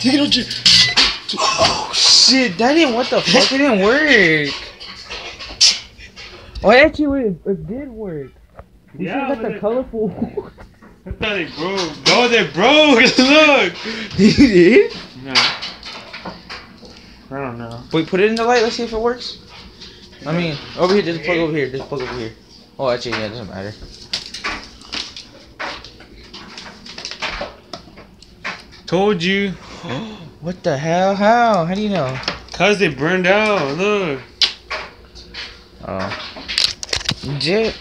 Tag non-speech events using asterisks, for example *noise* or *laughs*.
Take it on. Oh shit! That didn't. What the fuck? It didn't work. Oh, actually, it, it did work. We Yeah, should have got the it- colorful. *laughs* I thought they broke. No, they broke. *laughs* Look. *laughs* you did? No. I don't know. Wait, put it in the light. Let's see if it works. I mean, over here. Just plug over here. Just plug over here. Oh, actually, yeah, it doesn't matter. Told you. *gasps* What the hell? How? How do you know? Cause they burned out. Look. Oh. Legit.